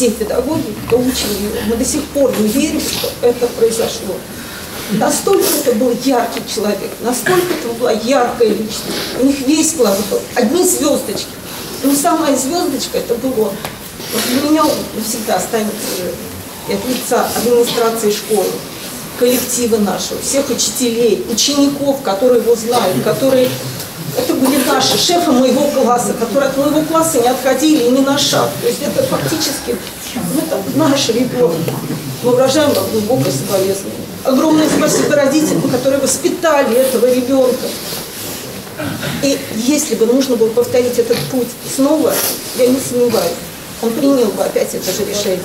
все педагоги, кто учил его. Мы до сих пор не верим, что это произошло. Настолько это был яркий человек, настолько это была яркая личность. У них весь класс был, одни звездочки. Но самая звездочка это был он. Вот для меня он навсегда останется и от лица администрации школы, коллектива нашего, всех учителей, учеников, которые его знают, которые это были наши шефы моего класса, которые от моего класса не отходили ни на шаг. То есть это фактически ну, это наш ребенок. Мы выражаем вам глубокое соболезнование. Огромное спасибо родителям, которые воспитали этого ребенка. И если бы нужно было повторить этот путь снова, я не сомневаюсь, он принял бы опять это же решение.